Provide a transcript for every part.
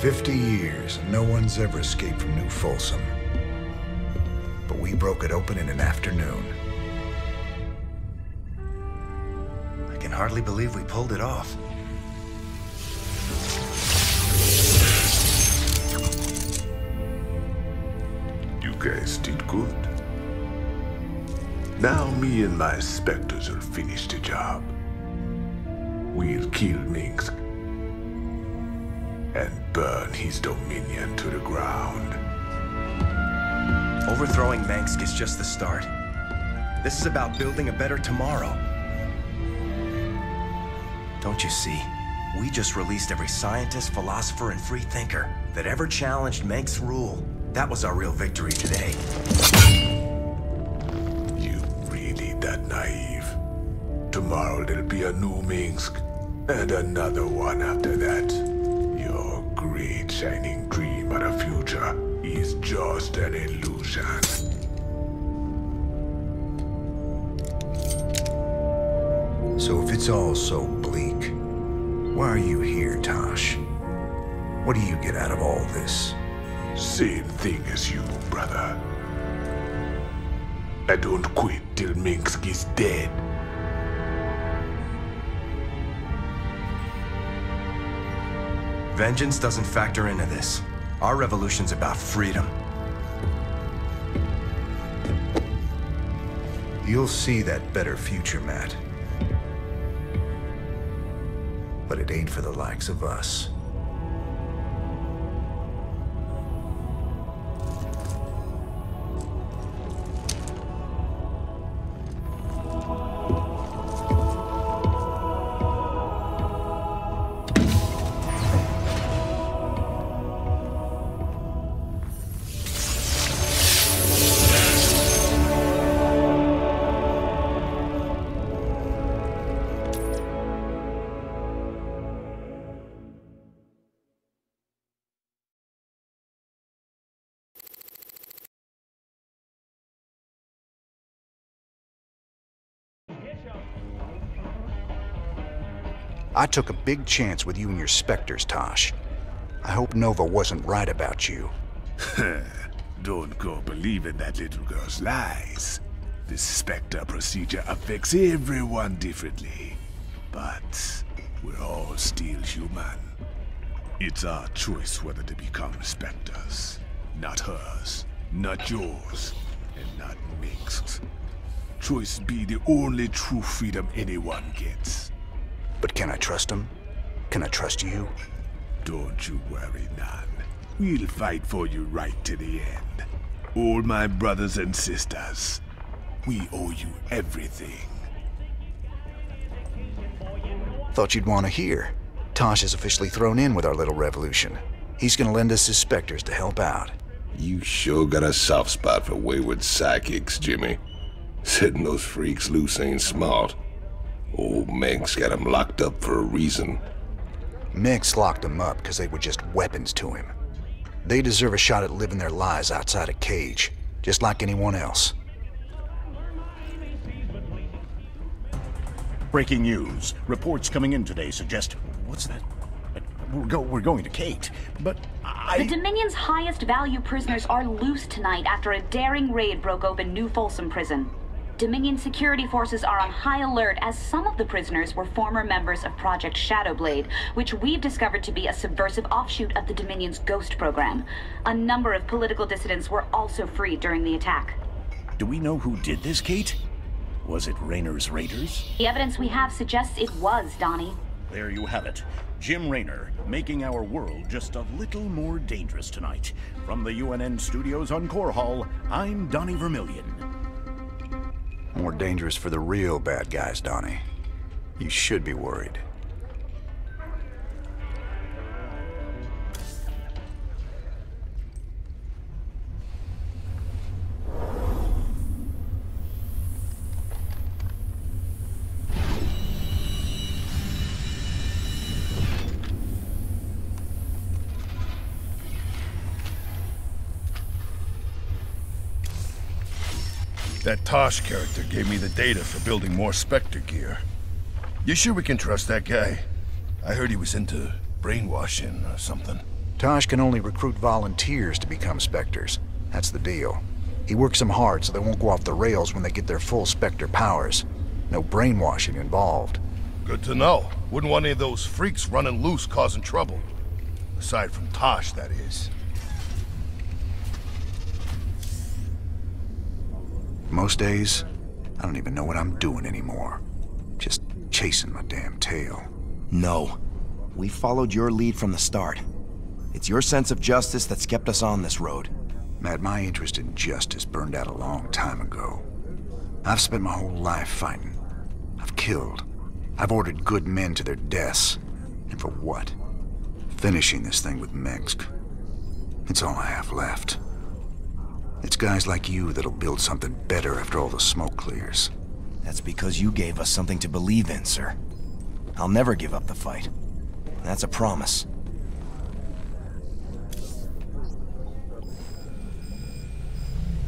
Fifty years, and no one's ever escaped from New Folsom. But we broke it open in an afternoon. I can hardly believe we pulled it off. You guys did good. Now me and my specters will finish the job. We'll kill Mengsk burn his dominion to the ground. Overthrowing Mengsk is just the start. This is about building a better tomorrow. Don't you see? We just released every scientist, philosopher, and free thinker that ever challenged Mengsk's rule. That was our real victory today. You really that naive? Tomorrow there'll be a new Mengsk, and another one after that. Shining dream of the future is just an illusion. So if it's all so bleak, why are you here, Tosh? What do you get out of all this? Same thing as you, brother. I don't quit till Mengsk is dead. Vengeance doesn't factor into this. Our revolution's about freedom. You'll see that better future, Matt. But it ain't for the likes of us. I took a big chance with you and your specters, Tosh. I hope Nova wasn't right about you. Don't go believing that little girl's lies. The Spectre procedure affects everyone differently. But we're all still human. It's our choice whether to become Spectres. Not hers, not yours, and not Mengsk's. Choice be the only true freedom anyone gets. But can I trust him? Can I trust you? Don't you worry, Nan. We'll fight for you right to the end. All my brothers and sisters, we owe you everything. Thought you'd want to hear. Tosh is officially thrown in with our little revolution. He's gonna lend us his specters to help out. You sure got a soft spot for wayward psychics, Jimmy. Setting those freaks loose ain't smart. Old Meg's got 'em locked up for a reason. Mengsk locked them up because they were just weapons to him. They deserve a shot at living their lives outside a cage, just like anyone else. Breaking news. Reports coming in today suggest. What's that? We're, go, we're going to Kate, but I. The Dominion's highest value prisoners are loose tonight after a daring raid broke open New Folsom Prison. Dominion security forces are on high alert as some of the prisoners were former members of Project Shadowblade, which we've discovered to be a subversive offshoot of the Dominion's Ghost program. A number of political dissidents were also freed during the attack. Do we know who did this, Kate? Was it Raynor's Raiders? The evidence we have suggests it was, Donny. There you have it. Jim Rayner, making our world just a little more dangerous tonight. From the UNN studios on Korhal, I'm Donny Vermillion. More dangerous for the real bad guys, Donny. You should be worried. That Tosh character gave me the data for building more Spectre gear. You sure we can trust that guy? I heard he was into brainwashing or something. Tosh can only recruit volunteers to become Spectres. That's the deal. He works them hard so they won't go off the rails when they get their full Spectre powers. No brainwashing involved. Good to know. Wouldn't want any of those freaks running loose causing trouble. Aside from Tosh, that is. Most days, I don't even know what I'm doing anymore. Just chasing my damn tail. No. We followed your lead from the start. It's your sense of justice that's kept us on this road. Matt, my interest in justice burned out a long time ago. I've spent my whole life fighting. I've killed. I've ordered good men to their deaths. And for what? Finishing this thing with Mengsk. It's all I have left. It's guys like you that'll build something better after all the smoke clears. That's because you gave us something to believe in, sir. I'll never give up the fight. That's a promise.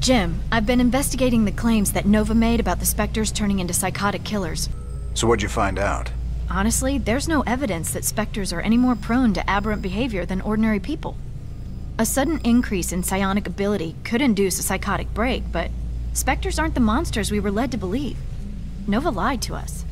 Jim, I've been investigating the claims that Nova made about the Spectres turning into psychotic killers. So what'd you find out? Honestly, there's no evidence that Spectres are any more prone to aberrant behavior than ordinary people. A sudden increase in psionic ability could induce a psychotic break, but Spectres aren't the monsters we were led to believe. Nova lied to us.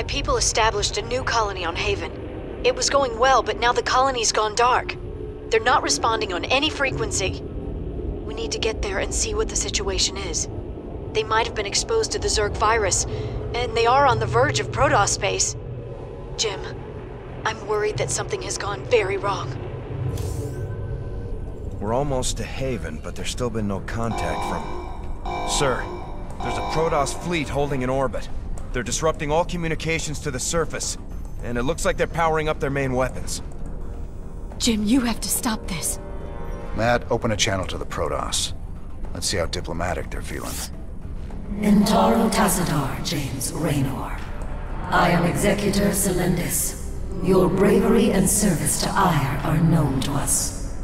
My people established a new colony on Haven. It was going well, but now the colony's gone dark. They're not responding on any frequency. We need to get there and see what the situation is. They might have been exposed to the Zerg virus, and they are on the verge of Protoss space. Jim, I'm worried that something has gone very wrong. We're almost to Haven, but there's still been no contact from... Sir, there's a Protoss fleet holding in orbit. They're disrupting all communications to the surface, and it looks like they're powering up their main weapons. Jim, you have to stop this. Matt, open a channel to the Protoss. Let's see how diplomatic they're feeling. En Taro Tassadar, James Raynor. I am Executor Selendis. Your bravery and service to Aiur are known to us.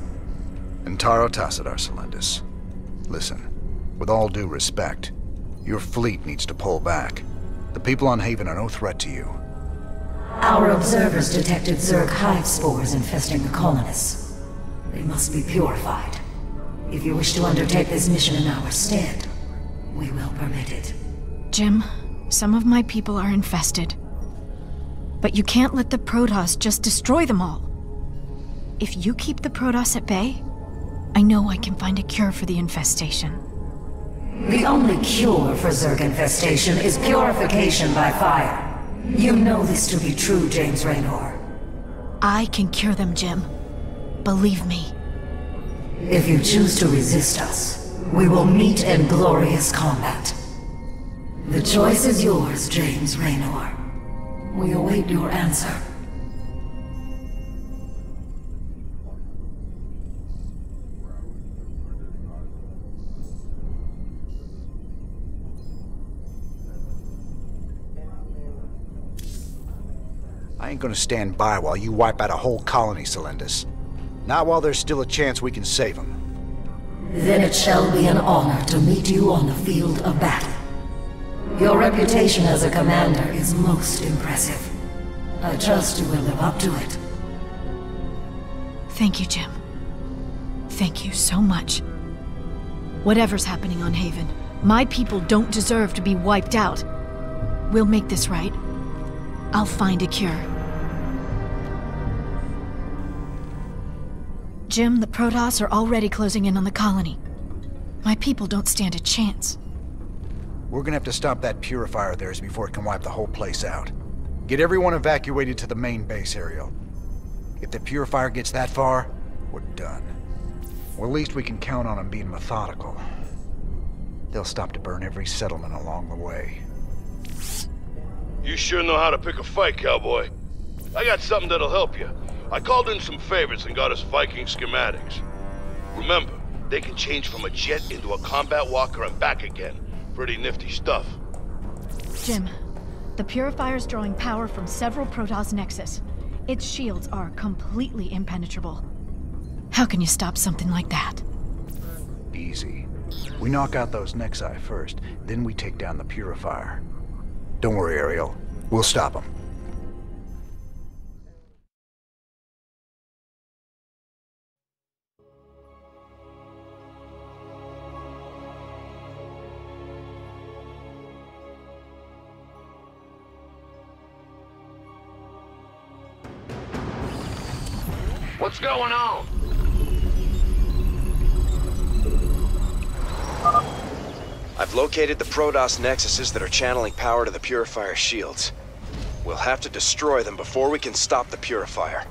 En Taro Tassadar Selendis. Listen, with all due respect, your fleet needs to pull back. The people on Haven are no threat to you. Our observers detected Zerg hive spores infesting the colonists. They must be purified. If you wish to undertake this mission in our stead, we will permit it. Jim, some of my people are infested. But you can't let the Protoss just destroy them all. If you keep the Protoss at bay, I know I can find a cure for the infestation. The only cure for Zerg infestation is purification by fire. You know this to be true, James Raynor. I can cure them, Jim. Believe me. If you choose to resist us, we will meet in glorious combat. The choice is yours, James Raynor. We await your answer. I ain't gonna stand by while you wipe out a whole colony, Selendis. Not while there's still a chance we can save them. Then it shall be an honor to meet you on the field of battle. Your reputation as a commander is most impressive. I trust you will live up to it. Thank you, Jim. Thank you so much. Whatever's happening on Haven, my people don't deserve to be wiped out. We'll make this right. I'll find a cure. Jim, the Protoss are already closing in on the colony. My people don't stand a chance. We're gonna have to stop that purifier of theirs before it can wipe the whole place out. Get everyone evacuated to the main base, Ariel. If the purifier gets that far, we're done. Well, at least we can count on them being methodical. They'll stop to burn every settlement along the way. You sure know how to pick a fight, cowboy. I got something that'll help you. I called in some favors and got us Viking schematics. Remember, they can change from a jet into a combat walker and back again. Pretty nifty stuff. Jim, the Purifier's drawing power from several Protoss Nexus. Its shields are completely impenetrable. How can you stop something like that? Easy. We knock out those Nexi first, then we take down the Purifier. Don't worry, Ariel. We'll stop them. Going on? I've located the Protoss Nexuses that are channeling power to the Purifier shields. We'll have to destroy them before we can stop the Purifier.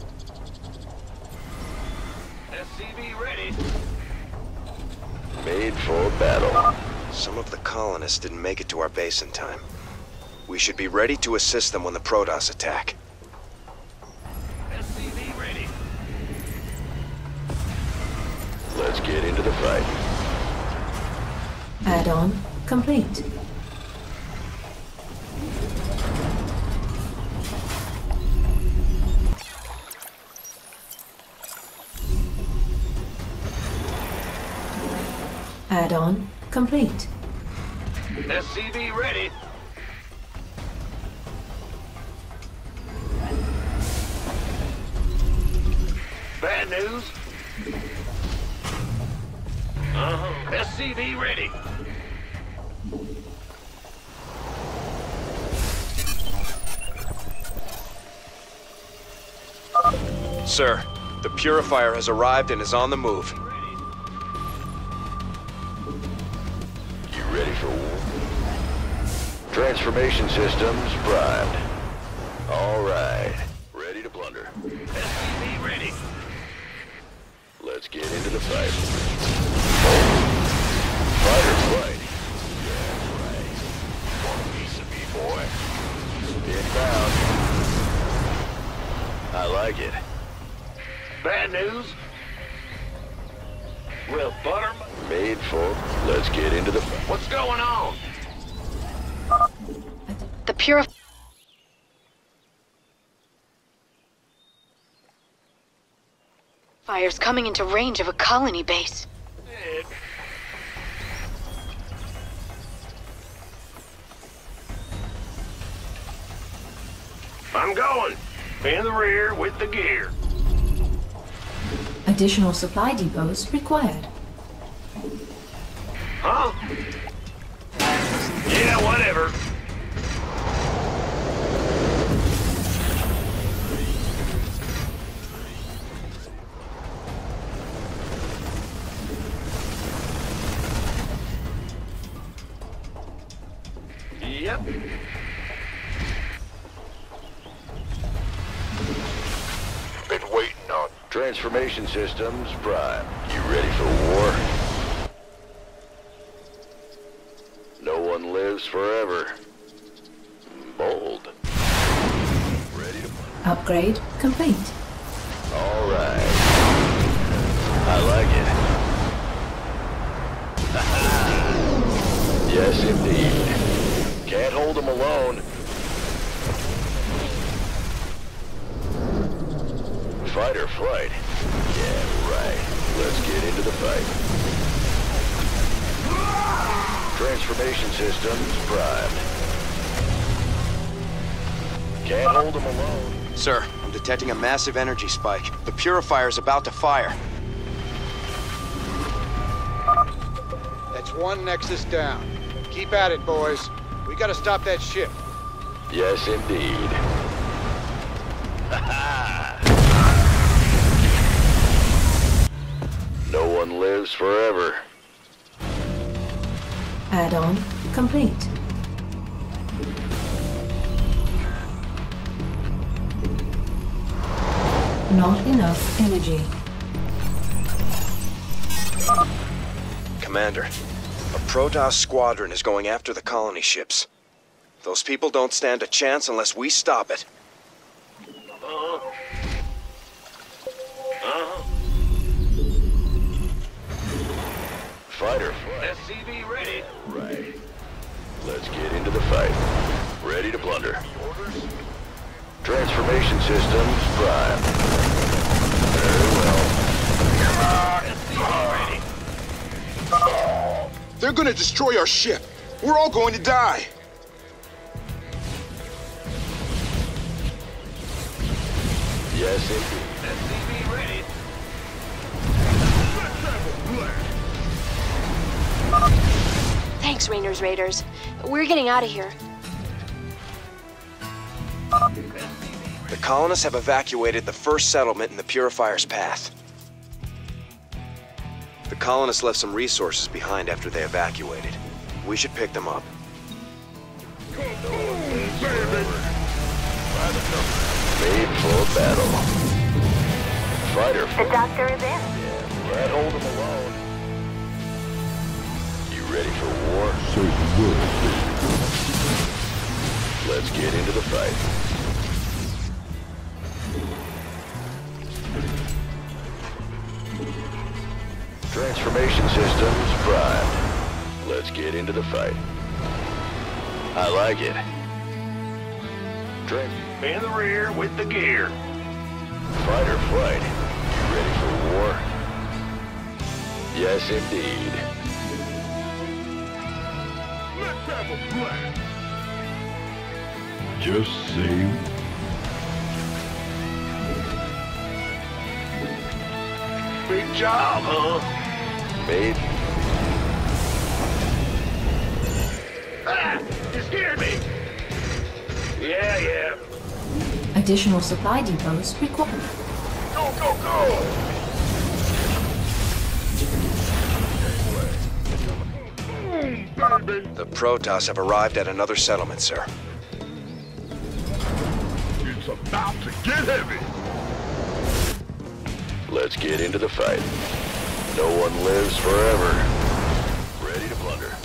SCV ready. Made for battle. Some of the colonists didn't make it to our base in time. We should be ready to assist them when the Protoss attack. Get into the fight. Add-on complete. Add-on complete. SCV ready. Bad news. Uh-huh. SCV ready. Sir, the Purifier has arrived and is on the move. You ready for war? Transformation systems primed. All right. Like it. Bad news. Well, butter. Made for. Let's get into the fight. What's going on? The Purif... Fire's coming into range of a colony base. I'm going. In the rear with the gear. Additional supply depots required. Huh? Yeah, whatever. Transformation systems prime. You ready for war? No one lives forever. Bold. Ready to... Upgrade complete. All right. I like it. yes, indeed. Can't hold them alone. Fight or flight? Yeah, right. Let's get into the fight. Transformation systems primed. Can't hold them alone. Sir, I'm detecting a massive energy spike. The Purifier is about to fire. That's one Nexus down. Keep at it, boys. We gotta stop that ship. Yes, indeed. no one lives forever. Add-on complete. Not enough energy. Commander, a Protoss squadron is going after the colony ships. Those people don't stand a chance unless we stop it. Uh-huh. Uh-huh. Fighter. SCV ready. Right. Let's get into the fight. Ready to plunder. Transformation systems prime. Very well. SCV ready. They're gonna destroy our ship. We're all going to die. Yes, indeed. Thanks, Raynor's Raiders. We're getting out of here. The colonists have evacuated the first settlement in the Purifier's path. The colonists left some resources behind after they evacuated. We should pick them up. Made for battle. Fighter. The doctor is in. Right, hold them alone. Ready for war? Let's get into the fight. Transformation systems prime. Let's get into the fight. I like it. In the rear with the gear. Fight or flight. You ready for war? Yes, indeed. Let's plan. Just say Big job, huh? Made. Ah, you scared me. Yeah, yeah. Additional supply depots required. Go, go, go. The Protoss have arrived at another settlement, sir. It's about to get heavy. Let's get into the fight. No one lives forever. Ready to plunder?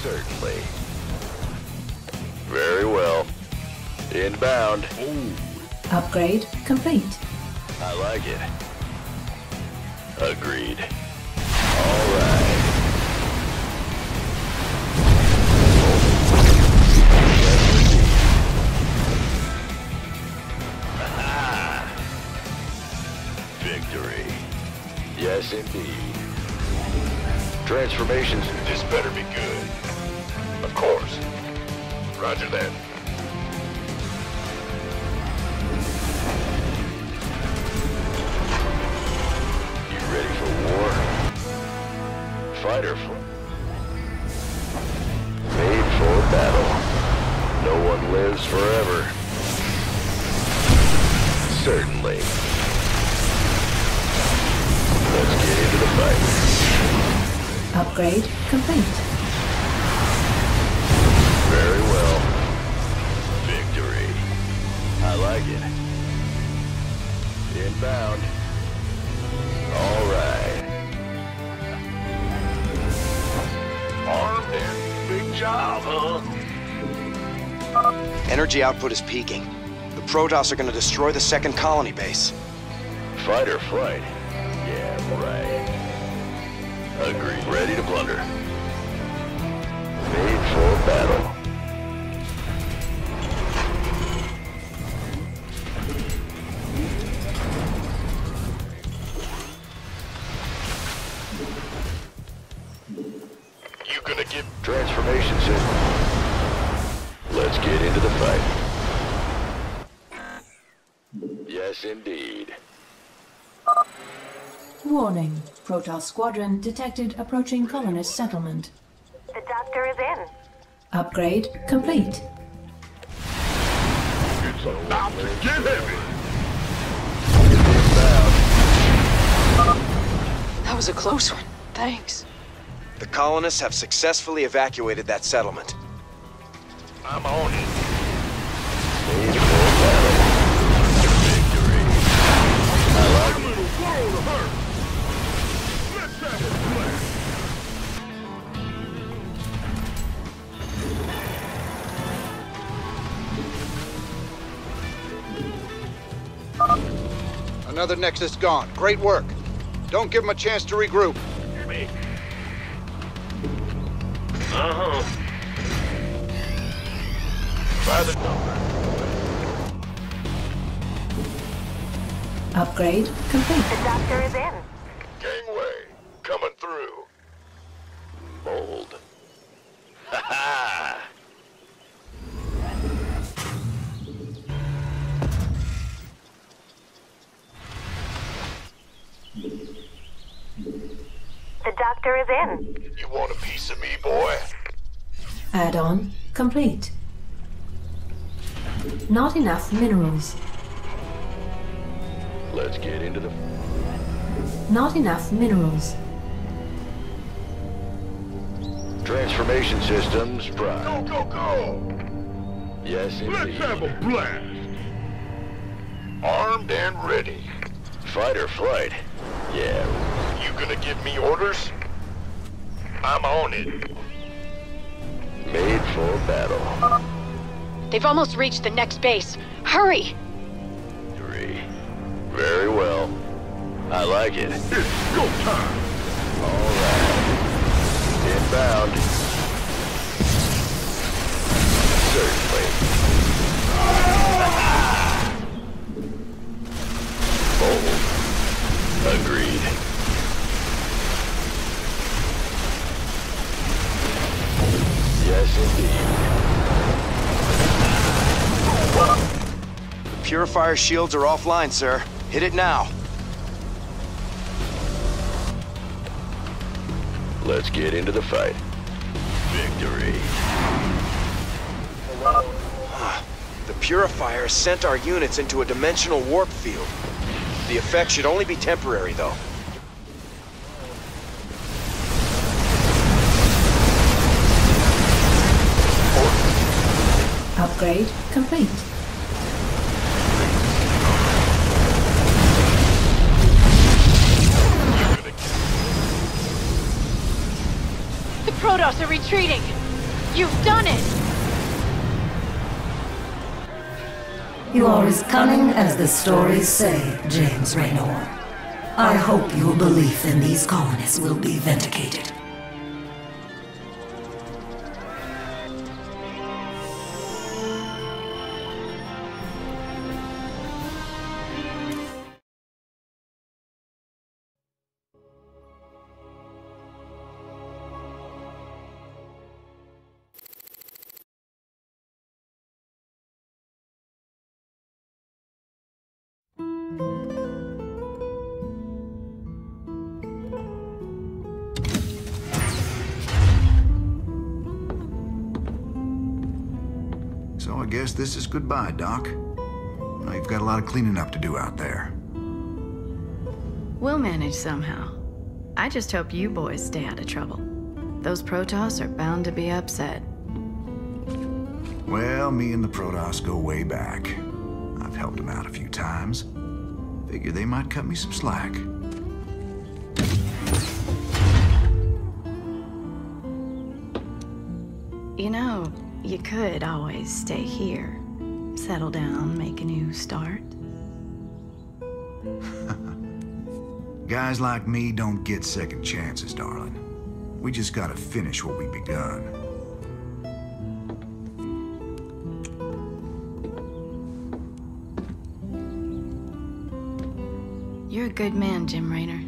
Certainly. Very well. Inbound. Upgrade complete. I like it. Agreed. All right. Yes, indeed. Transformations. This better be good. Of course. Roger that. You ready for war? Fighter for... Made for battle. No one lives forever. Certainly. Let's get into the fight. Upgrade complete. Very well. Victory. I like it. Inbound. All right. Armed and big job, huh? Energy output is peaking. The Protoss are going to destroy the second colony base. Fight or flight? Yeah, right. Agreed. Ready to plunder. Protoss squadron detected approaching colonist settlement. The doctor is in. Upgrade complete. It's about to get heavy. That was a close one. Thanks. The colonists have successfully evacuated that settlement. I'm on it. Made for battle. Victory. I like A Another Nexus gone. Great work. Don't give them a chance to regroup. Me. Uh-huh. Try the number. Upgrade complete. The doctor is in. Gangway, coming through. Bold. Ha ha! The doctor is in. You want a piece of me, boy? Add-on complete. Not enough minerals. Let's get into the... Not enough minerals. Transformation systems prime. Go, go, go! Yes, indeed. Let's have a blast! Armed and ready. Fight or flight. Yeah. You gonna give me orders? I'm on it. Made for battle. They've almost reached the next base. Hurry! Three. Very well. I like it. It's go time! All right. Inbound. Certainly. Bold. Agreed. Yes, indeed. The Purifier shields are offline, sir. Hit it now. Let's get into the fight. Victory. The Purifier sent our units into a dimensional warp field. The effect should only be temporary, though. Upgrade complete. The Protoss are retreating! You've done it! You are as cunning as the stories say, James Raynor. I hope your belief in these colonists will be vindicated. I guess this is goodbye, Doc. Now you've got a lot of cleaning up to do out there. We'll manage somehow. I just hope you boys stay out of trouble. Those Protoss are bound to be upset. Well, me and the Protoss go way back. I've helped them out a few times. Figure they might cut me some slack. You know, you could always stay here. Settle down, make a new start. Guys like me don't get second chances, darling. We just gotta finish what we begun. You're a good man, Jim Raynor.